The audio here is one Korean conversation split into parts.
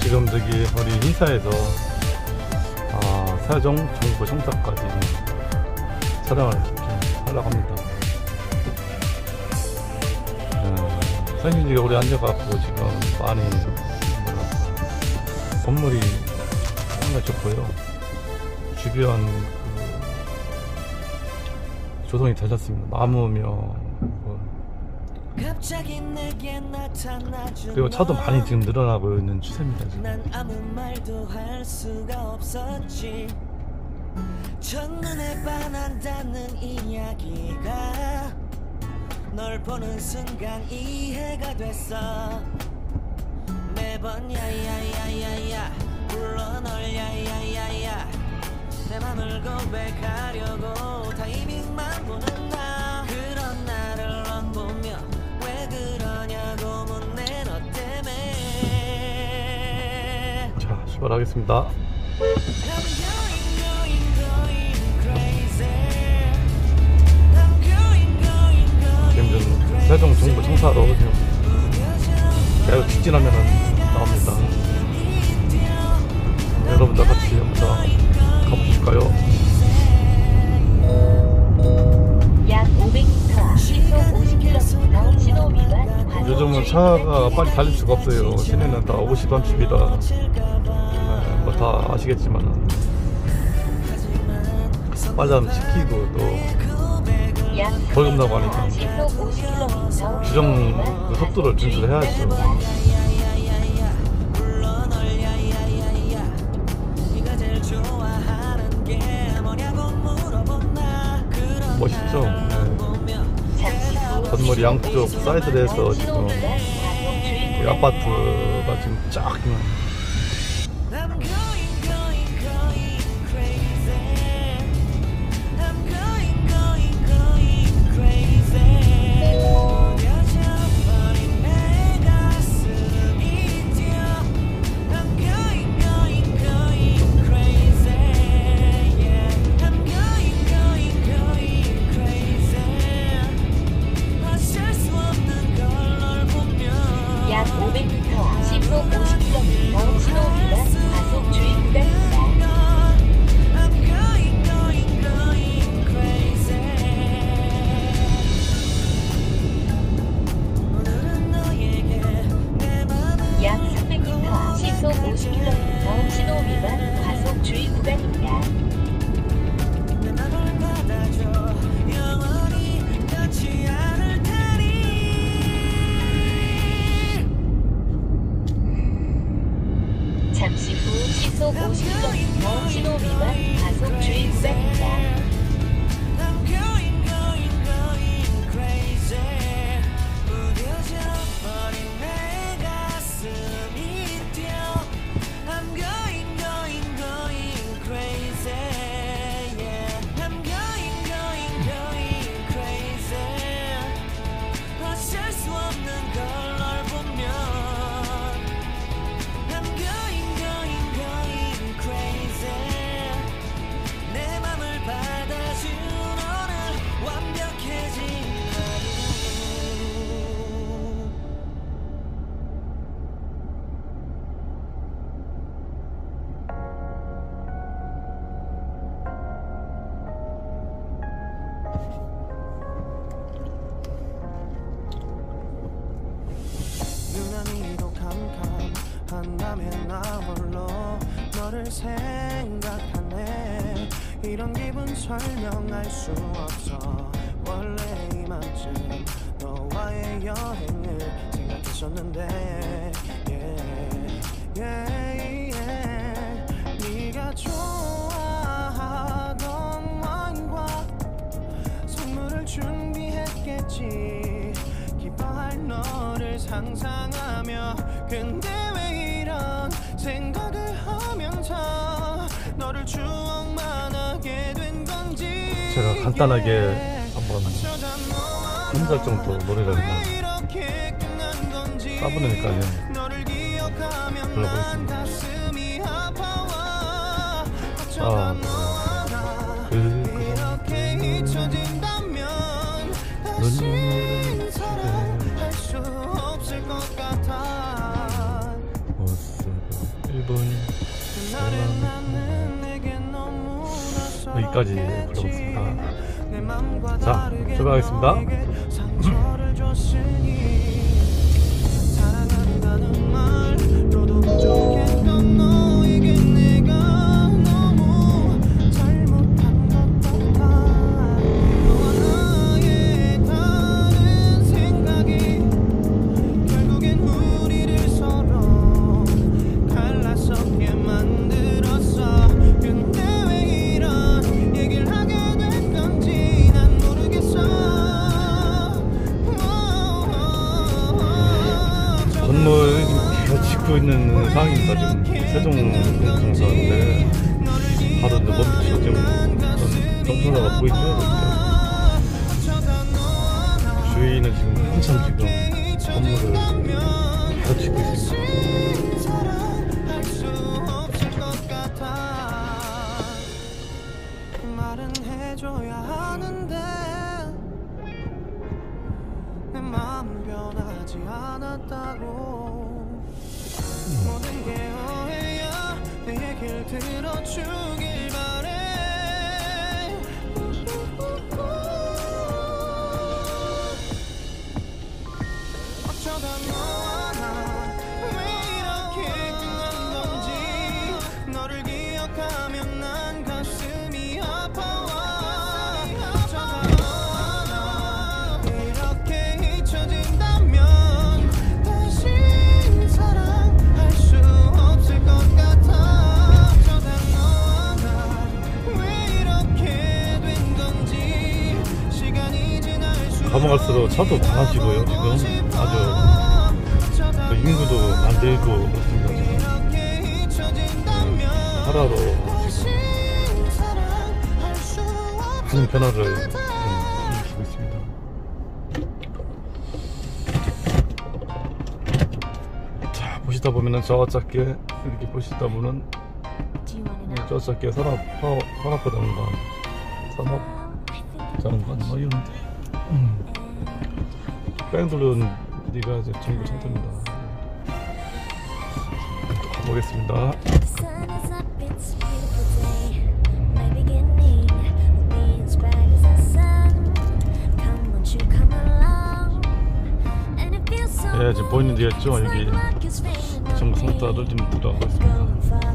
아 지금 저기 우리 인사에서 아, 세종 정부 청사까지 촬영을 좀 하려고 합니다. 어, 선생님들이 우리 앉아갖고 지금 많이 건물이 상당히 좋고요. 주변 그 조성이 되셨습니다. 나무며 뭐 그리고 차도 많이 지금 늘어나고 있는 추세입니다. 지금. 난 아무 말도 할 수가 없었지 첫눈에 반한다는 이야기가 널 보는 순간 이해가 됐어 매번 야야야야야 불러 널 야야야야 내 맘을 고백하려고 타이밍만 보는 나 출발하겠습니다. 지금 좀 세종 정부 청사로 지금 계속 직진하면 나옵니다. 여러분들 같이 한번 가보실까요? 약 500m, 시속 50km, 신호 위반 과속 요즘은 차가. 빨리 달릴 수가 없어요. 시내는 다 50, 30이라 뭐 다 아시겠지만 하면 지키고 또약 벌금 나고 하니까 시속 50km, 규정 그 속도를 물어본다 그런 멋있죠? 네. 보며 잠시 후 건물 양쪽 사이드에서 50km 지금 아파트가 지금 쫙 설명할 수 없어 원래 이맘쯤 너와의 여행을 생각했었는데 yeah, yeah, yeah. 네가 좋아하던 와인과 선물을 준비했겠지 기뻐할 너를 상상하며 근데 왜 이런 생각을 하면서 간단하게 한번 한 살 정도 노래를 따보니까 불러보겠습니다. 아, 그, 여기까지 불러봤습니다. 자, 출발하겠습니다. 있는 상황입니다. 지금 세종 정상인데 바로 이제 먼저 지금 정상화가 보이죠? 이렇게. 주위는 지금 한참 지금 건물을 계속 짓고 있습니다. 차도 많아지고요. 지금 아주 그 인구도 만들고 그렇습니다. 지금 하루하루 많은 변화를 음, 일으키고 있습니다. 자 보시다 보면은 저 작게 이렇게 보시다 보면 저 작게 산업 사업 산업부장관 산업 장관 뭐 이런 음. 뺑돌은 네가 이제 전부 상태입니다. 또 가보겠습니다. 예, 지금 보이는 데였죠? 여기 전부. 상따를 좀 들어가고 있습니다.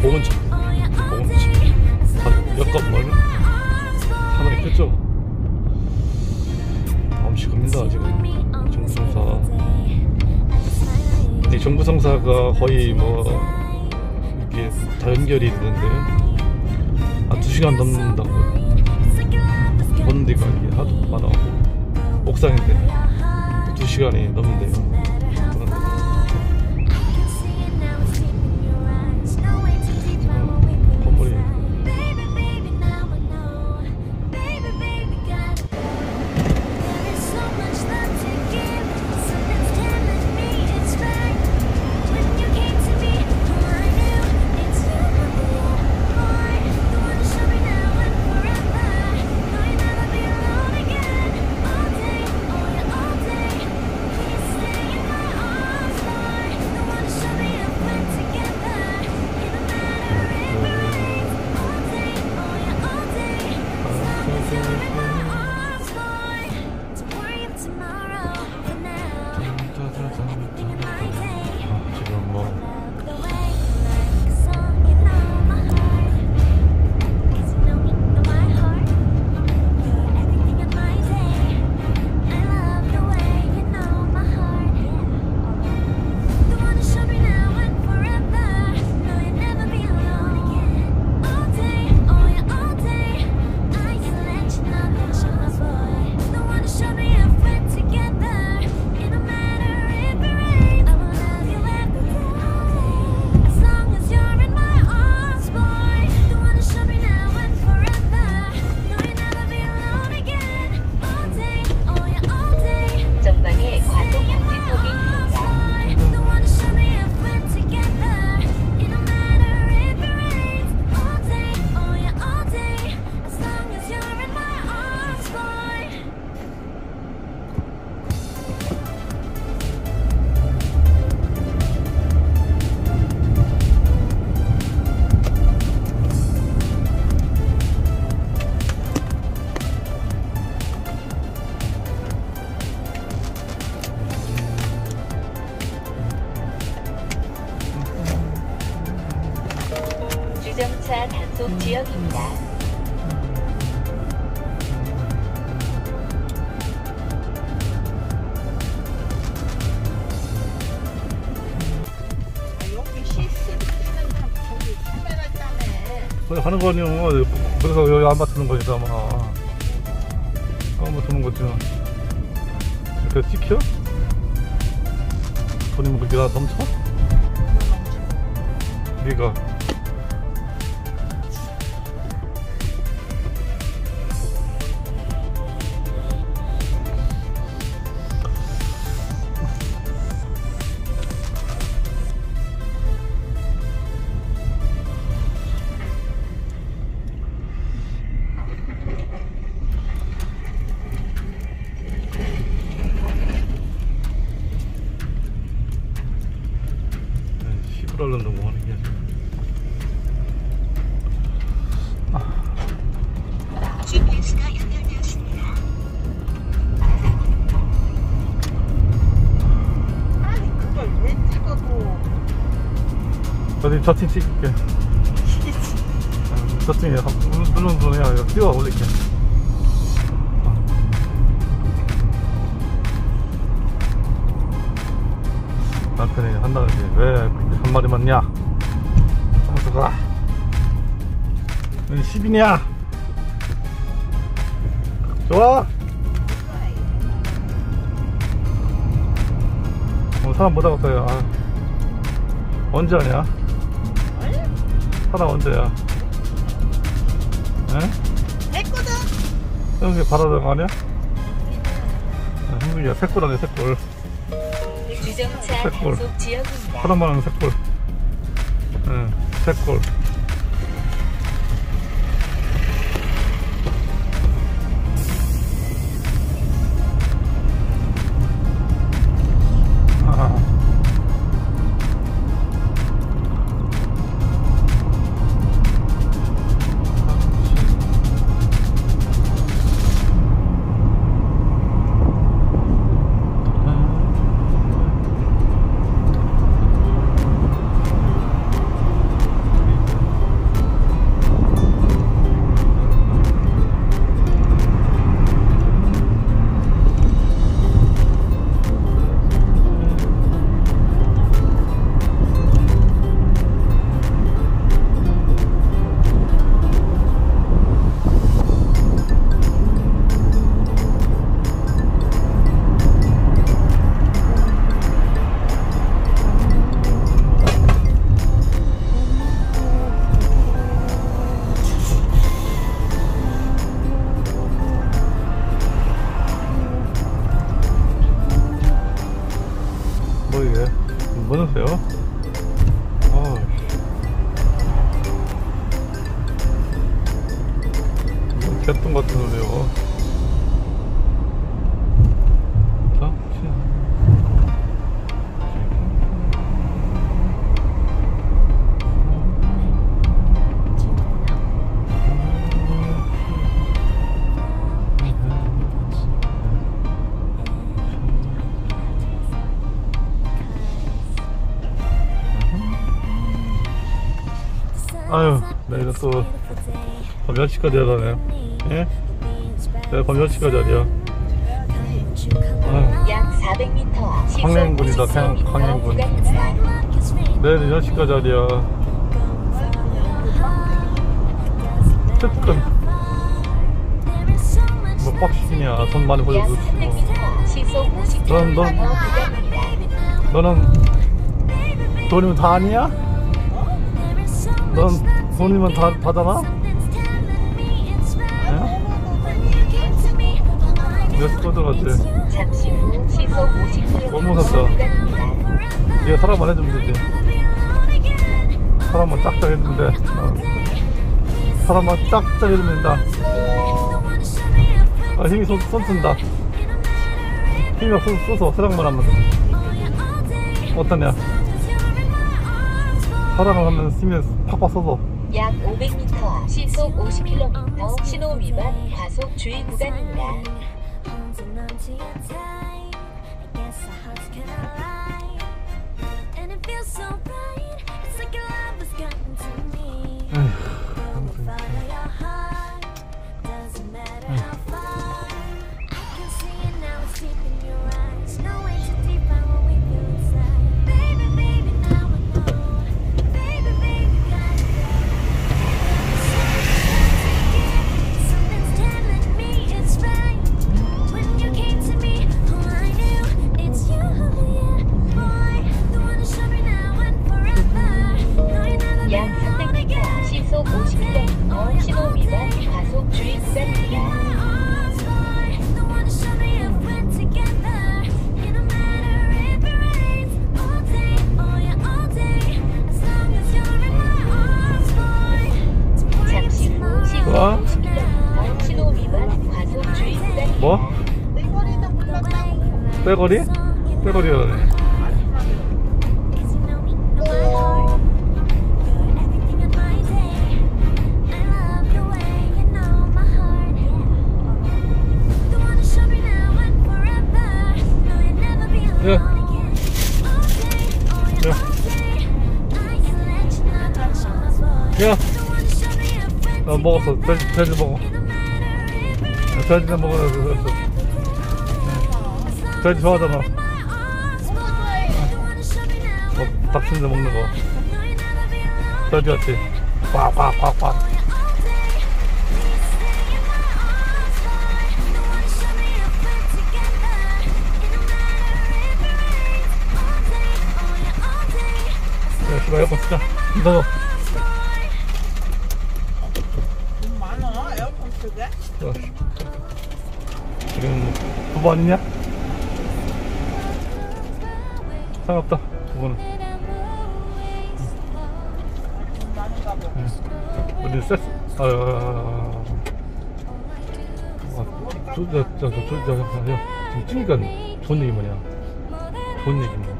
한 역건물 Arms, boy. 하나 있겠죠? 엄식합니다 지금 정부성사. 이 정부성사가 거의 뭐 이렇게 다 연결이 되는데요. 한 2시간 넘는다고 보는 데가 이게 하도 많아가지고 옥상인데 2시간이 넘는데요. 거 아니요. 그래서 여기 안 맞추는 거니까 아마. 안 맞추는 거지. 이렇게 찍혀? 뭐 그렇게 다 넘쳐? 네가 어디 저팀 찍을게. 어, 저팀에 누른 분이야. 이거 띄워 올릴게. 남편이 한다는데 왜한 마리 맞냐? 장수가. 왜 10이냐 좋아. 어, 사람 못 하겠어요. 아. 언제 하냐 사람 언제야 에? 했거든. 형이 바라던 거 아니야? 아, 형이야 새골 아니야 새골 주정차 백골. 단속 지역입니다. 사람만 하는 새골 응 새골 뭐 이게 뭐 넣으세요? 아, 개똥 같은 소리요. 또밤 10시까지 하다네. 예? 내가 밤 10시까지 하랴. 아유, 약 400m 앞 광양군이다, 시속 광- 50km 광양군. 구간입니다. 내일은 10시까지 하랴. 어쨌든, 뭐 빡시냐. 돈 많이 약 벌어도 300m 앞 시속 50km 넌, 넌. 구간입니다. 너는 돈이면 다 아니야? 넌 돈이면 다, 다잖아? 몇번 들어갔지? 잠시 후 시속 50km 너무 무섭다. 구간입니다. 네가 사람만 해주면 되지. 사람만 짝짝 해주면 돼. 어. 사람만 짝짝 해주면 된다. 아, 힘이 손, 손 쓴다. 힘이 손 써서 사랑만 하면 돼. 어떠냐? 사랑을 하면 힘이 팍팍 써서. 약 500m 앞 시속 50km 신호 위반 과속 주의 구간입니다. 빼거리? 빼거리 그러네 예. 예. 야. 먹었어. 돼지, 돼지 먹어. 돼지 먹어야 돼. 전 좋아하잖아. 어, 닥치는데 먹는 거 전 좋았지? 꽉꽉꽉꽉. 열심히 에어컨 쓰자. 너 많아 에어컨 쓰게. 어. 지금 두 번이냐? 상관없다 그거는 우리 셋 아... 아, 저, 저, 저, 저, 저, 저, 저, 지금 찍으니까 좋은 얘기 뭐냐 좋은 얘기 뭐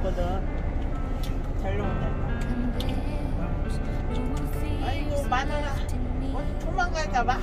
나왔거든. 잘 나온다. 아이고 마누라 도망갈까봐. 어,